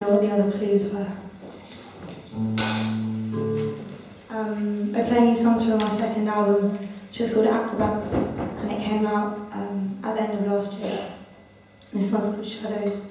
know what the other clues were. Um, I play new songs from my second album, which is called Acrobats, and it came out um, at the end of last year. This one's called Shadows.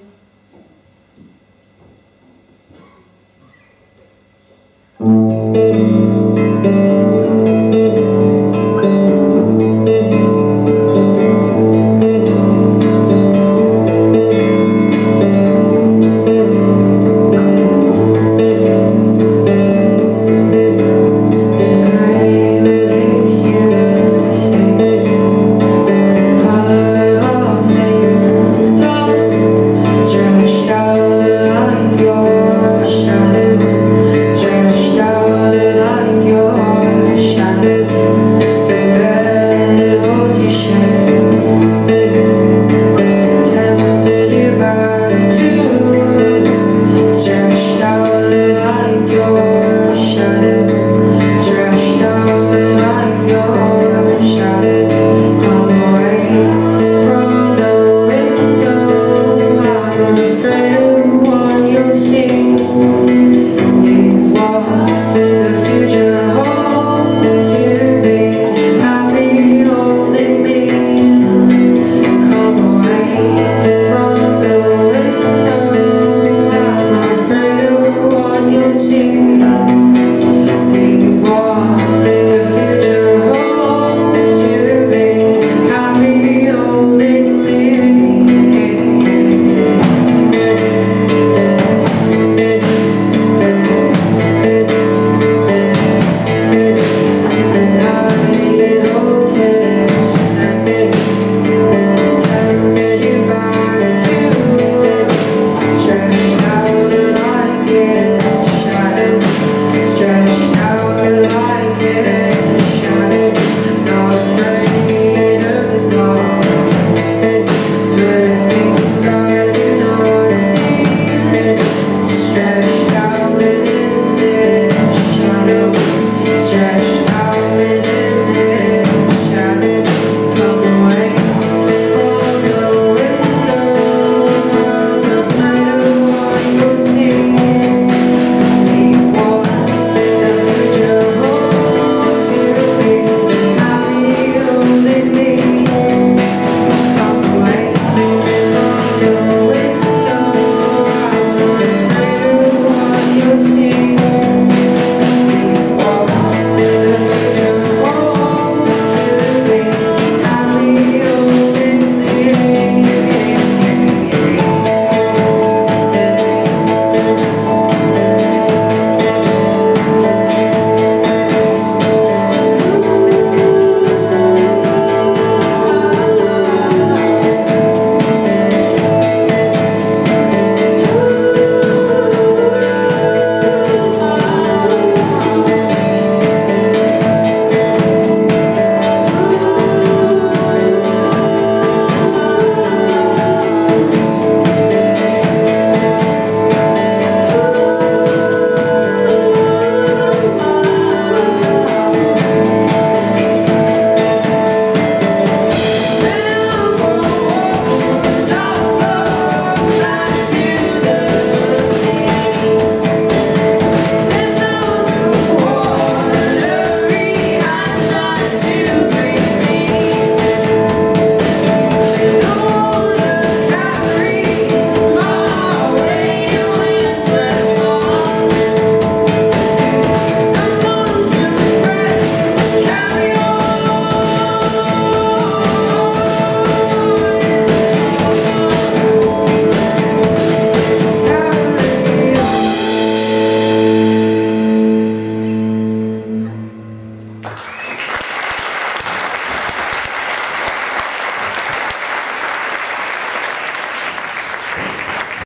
shadow.